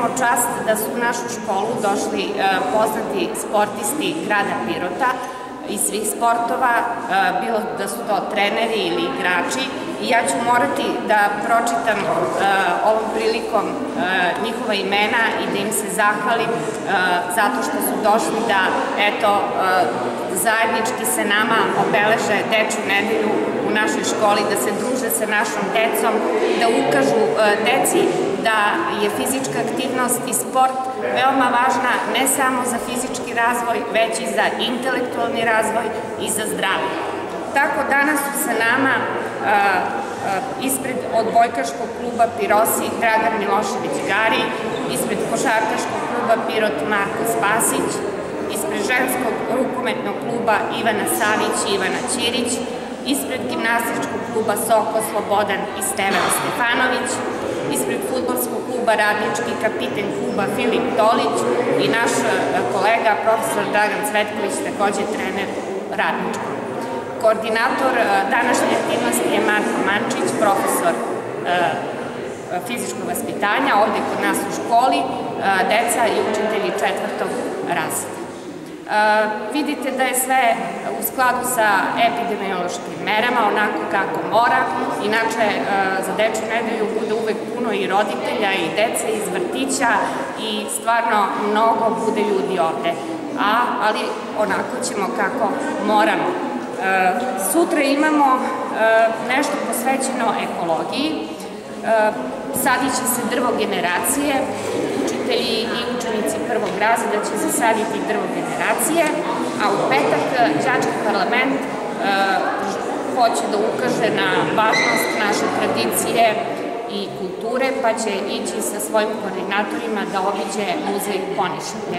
imamo čast da su u našu školu došli e, poznati sportisti grada Pirota. Iz svih sportova, e, bilo da su to treneri ili igrači i ja ću morati da pročitam e, ovom prilikom njihova imena i da im se zahvalim zato što su došli da eto zajednički se nama obeleže dečju nedelju u našoj školi, da se druže sa našom decom, da ukažu deci da je fizička aktivnost i sport veoma važna ne samo za fizički razvoj, već i za intelektualni razvoj i za zdravlje. Tako danas su sa nama ispred odbojkaškog kluba Pirosi Dragan Milošević Gari, ispred košarkaškog kluba Pirot Marko Spasić, ispred ženskog rukometnog kluba Ivana Savić i Ivana Ćirić, ispred gimnastičkog kluba Soko Slobodan i Stevan Stefanović, ispred futbolskog kluba Radnički kapiten kluba Filip Tolić i naš e, kolega profesor Dragan Cvetković, takođe trener u Radničkom. Koordinator današnje Mančić, profesor e, fizičkog vaspitanja ovde kod nas u školi, deca i učitelji četvrtog razreda. Vidite da je sve u skladu sa epidemiološkim merama, onako kako mora. Inače, za dečju nedelju bude uvek puno i roditelja i dece iz vrtića i stvarno mnogo bude ljudi ovde. A, ali onako ćemo kako moramo. Sutra imamo nešto posvećeno ekologiji. Sadit će se drvo generacije, učitelji i učenici prvog razreda će zasaditi drvo generacije, a u petak đački parlament e, hoće da ukaže na važnost naše tradicije i kulture, pa će ići sa svojim koordinatorima da obiđe muzej Ponišavlje.